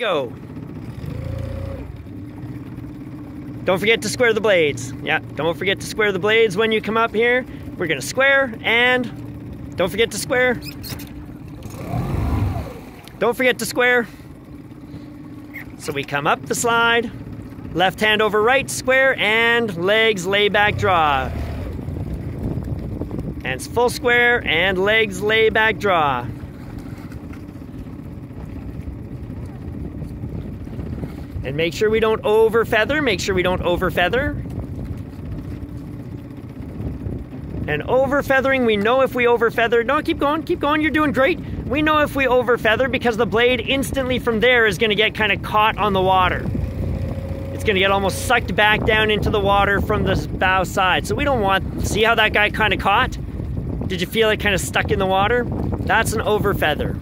Go. Don't forget to square the blades. Yeah, don't forget to square the blades when you come up here. We're gonna square and don't forget to square. Don't forget to square. So we come up the slide, left hand over right, square, and legs lay back draw. And full square and legs lay back draw. And make sure we don't over feather. Make sure we don't over feather. And over feathering, we know if we over feather. No, keep going, keep going. You're doing great. We know if we over feather because the blade instantly from there is going to get kind of caught on the water. It's going to get almost sucked back down into the water from the bow side. So we don't want. See how that guy kind of caught? Did you feel it kind of stuck in the water? That's an over feather.